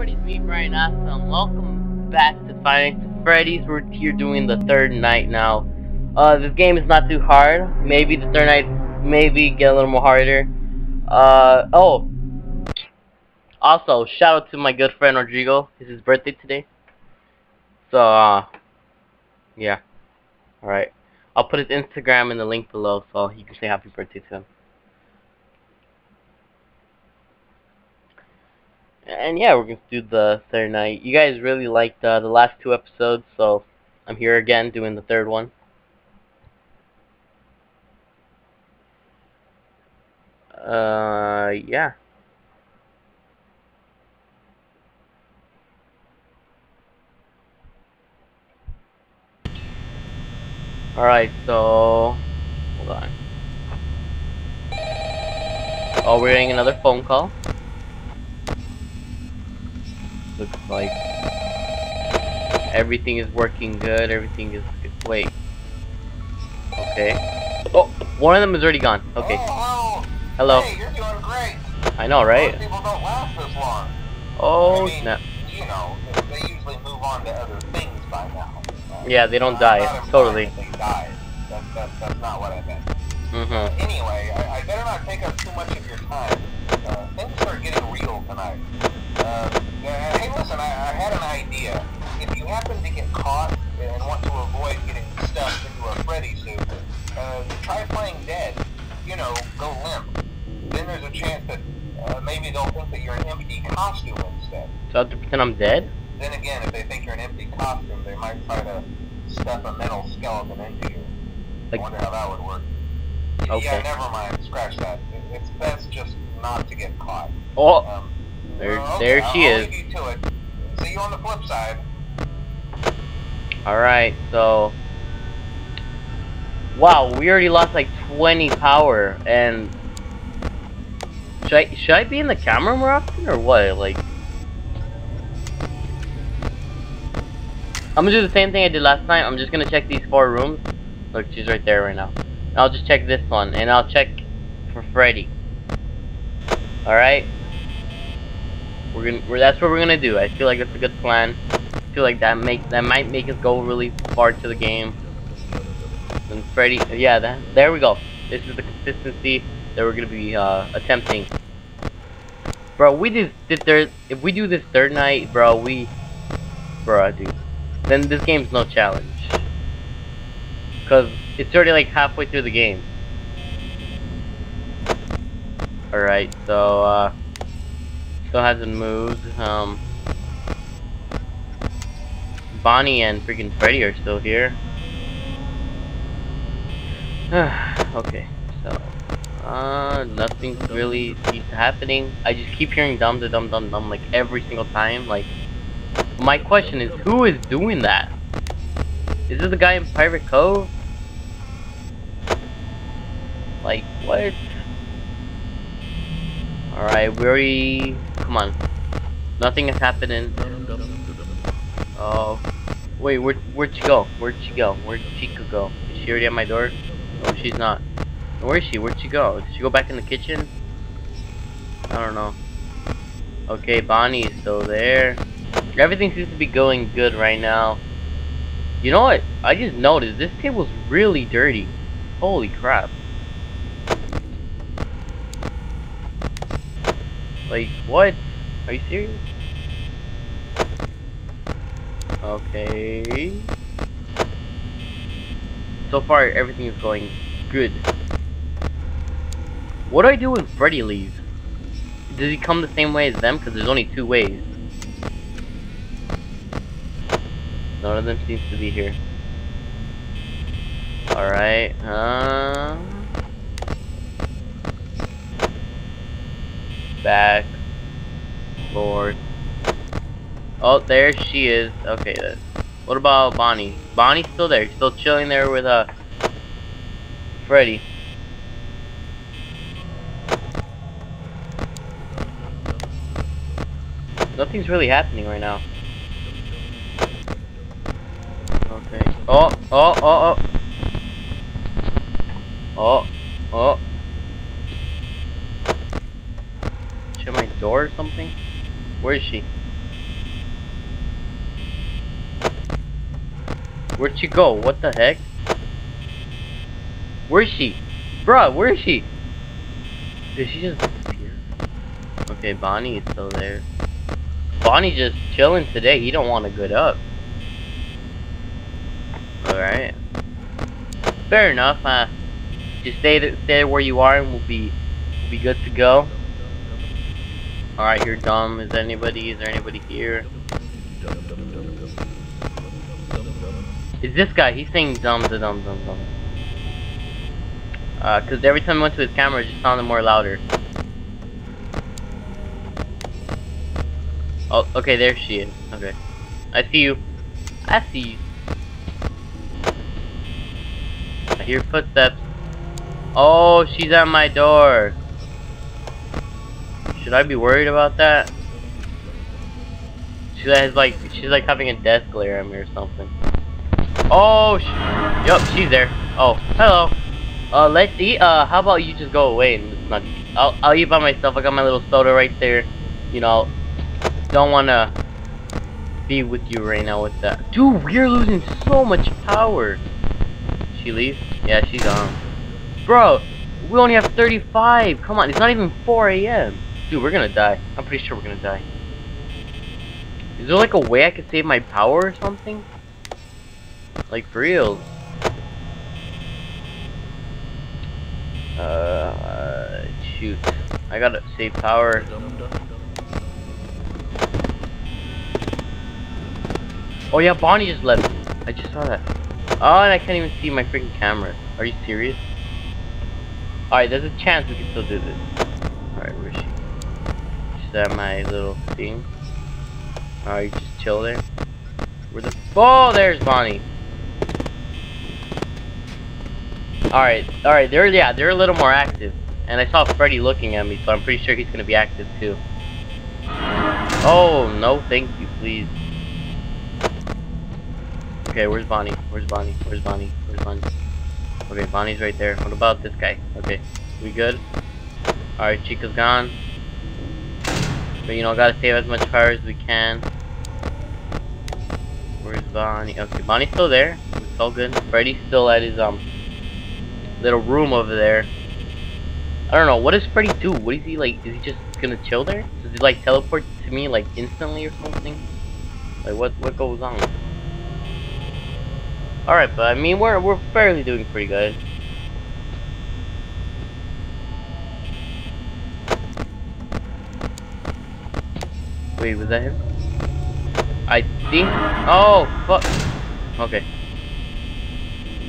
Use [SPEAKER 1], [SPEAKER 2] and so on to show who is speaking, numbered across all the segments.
[SPEAKER 1] everybody, it's me, Bryanaso. Welcome back to Nights Freddy's. We're here doing the third night now. Uh, this game is not too hard. Maybe the third night, maybe get a little more harder. Uh, oh. Also, shout out to my good friend Rodrigo. It's his birthday today. So, uh, yeah. Alright. I'll put his Instagram in the link below so you can say happy birthday to him. And yeah, we're gonna do the third night. You guys really liked uh, the last two episodes, so I'm here again doing the third one. Uh, yeah. Alright, so... Hold on. Oh, we're getting another phone call looks like everything is working good, everything is good. Wait. Okay. Oh, one of them is already gone. Okay.
[SPEAKER 2] Oh,
[SPEAKER 1] Hello.
[SPEAKER 2] Hey, you're doing great.
[SPEAKER 1] I know, right?
[SPEAKER 2] Most people don't last this long.
[SPEAKER 1] Oh,
[SPEAKER 2] I mean,
[SPEAKER 1] snap.
[SPEAKER 2] You know, they usually move on to other things by now.
[SPEAKER 1] Yeah, they don't die. Totally.
[SPEAKER 2] They died. That's, that's, that's not what I meant.
[SPEAKER 1] Mm-hmm.
[SPEAKER 2] Uh, anyway, I, I better not take up too much of your time. Uh, things are getting real tonight. Uh, uh, hey, listen, I, I had an idea. If you happen to get caught and want to avoid getting stuffed into a Freddy suit, uh, try playing dead. You know, go limp. Then there's a chance that uh, maybe they'll think that you're an empty costume instead.
[SPEAKER 1] So I have to pretend I'm dead?
[SPEAKER 2] Then again, if they think you're an empty costume, they might try to stuff a metal skeleton into you.
[SPEAKER 1] Like-
[SPEAKER 2] I wonder how that would work.
[SPEAKER 1] Okay.
[SPEAKER 2] Yeah, never mind. Scratch that. It's best just not to get caught.
[SPEAKER 1] Oh,
[SPEAKER 2] Um,
[SPEAKER 1] There-
[SPEAKER 2] uh,
[SPEAKER 1] there she
[SPEAKER 2] I'll
[SPEAKER 1] is.
[SPEAKER 2] you to it. See you on the flip side.
[SPEAKER 1] alright, so... Wow, we already lost like 20 power, and... Should I, should I be in the camera more often, or what? Like... I'm gonna do the same thing I did last time. I'm just gonna check these four rooms. Look, she's right there right now. I'll just check this one, and I'll check for Freddy. Alright? We're gonna, we're, that's what we're gonna do. I feel like that's a good plan. I feel like that make that might make us go really far to the game. And Freddy, yeah, that, there we go. This is the consistency that we're gonna be uh, attempting. Bro, we just did third. If we do this third night, bro, we, bro, dude, then this game's no challenge. Cause it's already like halfway through the game. Alright, so uh, still hasn't moved. Um, Bonnie and freaking Freddy are still here. okay, so uh, nothing really is happening. I just keep hearing dum da dum dum dum like every single time. Like, my question is, who is doing that? Is this the guy in Pirate Cove? Like, what? Alright, where we already... Come on. Nothing is happening. Oh. Wait, where, where'd she go? Where'd she go? Where'd Chica go? Is she already at my door? No, she's not. Where is she? Where'd she go? Did she go back in the kitchen? I don't know. Okay, Bonnie is still there. Everything seems to be going good right now. You know what? I just noticed this table's really dirty. Holy crap. Like, what? Are you serious? Okay. So far, everything is going good. What do I do when Freddy leaves? Does he come the same way as them? Because there's only two ways. None of them seems to be here. Alright, uh... Back. Lord. Oh, there she is. Okay, then. What about Bonnie? Bonnie's still there. Still chilling there with, uh... Freddy. Nothing's really happening right now. Okay. Oh, oh, oh, oh. Oh, Where is she? Where'd she go? What the heck? Where is she? Bruh, where is she? Did she just disappear? Okay, Bonnie is still there. Bonnie just chilling today. He don't want to get up. Alright. Fair enough, huh? Just stay, stay where you are and we'll be, we'll be good to go. Alright, you're dumb. Is anybody, is there anybody here? Is this guy? He's saying dumb to dumb dumb dumb. Uh, cause every time I went to his camera, it just sounded more louder. Oh, okay, there she is. Okay. I see you. I see you. I hear footsteps. Oh, she's at my door. Should I be worried about that? She has like, she's like having a death glare at me or something. Oh, sh yup, she's there. Oh, hello. Uh, let's eat. Uh, how about you just go away and just not? I'll, I'll eat by myself. I got my little soda right there. You know, don't wanna be with you right now with that. Dude, we're losing so much power. She leaves? Yeah, she's gone. Bro, we only have 35. Come on, it's not even 4 a.m. Dude, we're gonna die. I'm pretty sure we're gonna die. Is there like a way I could save my power or something? Like for real? Uh, shoot. I gotta save power. Oh yeah, Bonnie just left. I just saw that. Oh, and I can't even see my freaking camera. Are you serious? Alright, there's a chance we can still do this. Alright, where's she? She's at my little thing. Are you just chill there. Where the- Oh, there's Bonnie. Alright, alright, they're, yeah, they're a little more active. And I saw Freddy looking at me, so I'm pretty sure he's gonna be active too. Oh, no thank you, please. Okay, where's Bonnie? Where's Bonnie? Where's Bonnie? Where's Bonnie? Okay, Bonnie's right there. What about this guy? Okay, we good? Alright, Chica's gone. But you know, gotta save as much power as we can. Where's Bonnie? Okay, Bonnie's still there. It's all good. Freddy's still at his um little room over there. I don't know. What does Freddy do? What is he like? Is he just gonna chill there? Does he like teleport to me like instantly or something? Like what what goes on? Alright, but I mean we're we're fairly doing pretty good. Wait, was that him? I think oh fuck Okay.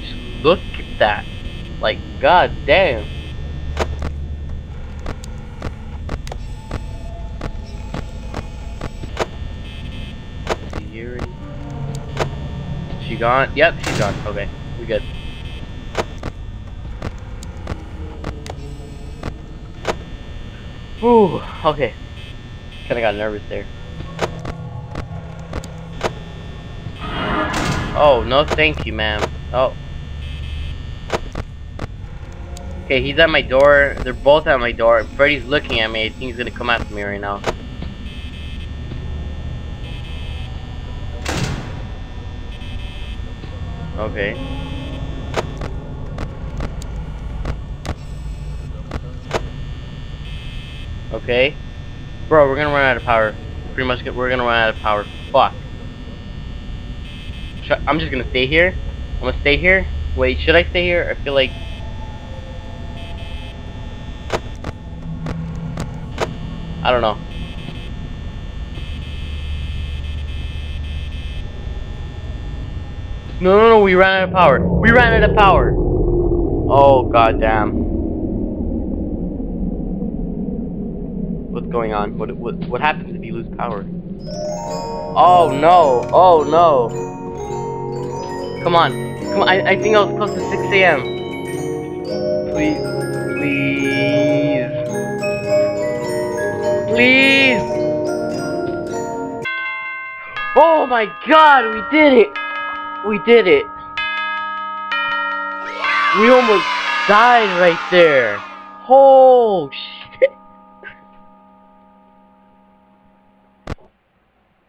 [SPEAKER 1] Just look at that. Like god damn. She gone? Yep, she's gone. Okay, we good. Ooh, okay. Kinda got nervous there. Oh, no thank you, ma'am. Oh. Okay, he's at my door. They're both at my door. Freddy's looking at me. I think he's gonna come after me right now. Okay. Okay. Bro, we're gonna run out of power. Pretty much, we're gonna run out of power. Fuck. Sh I'm just gonna stay here. I'm gonna stay here. Wait, should I stay here? I feel like... I don't know. No, no, no, we ran out of power. We ran out of power. Oh, goddamn. What's going on? What, what, what happens if you lose power? Oh, no. Oh, no. Come on. Come on. I, I think I was close to 6 a.m. Please. Please. Please. Oh my god, we did it. We did it. We almost died right there. Oh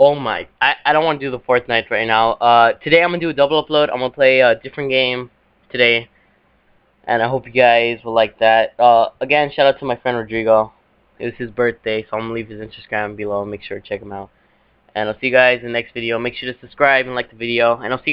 [SPEAKER 1] Oh my, I, I don't want to do the fourth night right now. Uh, today I'm going to do a double upload. I'm going to play a different game today. And I hope you guys will like that. Uh, again, shout out to my friend Rodrigo. It was his birthday, so I'm going to leave his Instagram below. Make sure to check him out. And I'll see you guys in the next video. Make sure to subscribe and like the video. And I'll see you guys.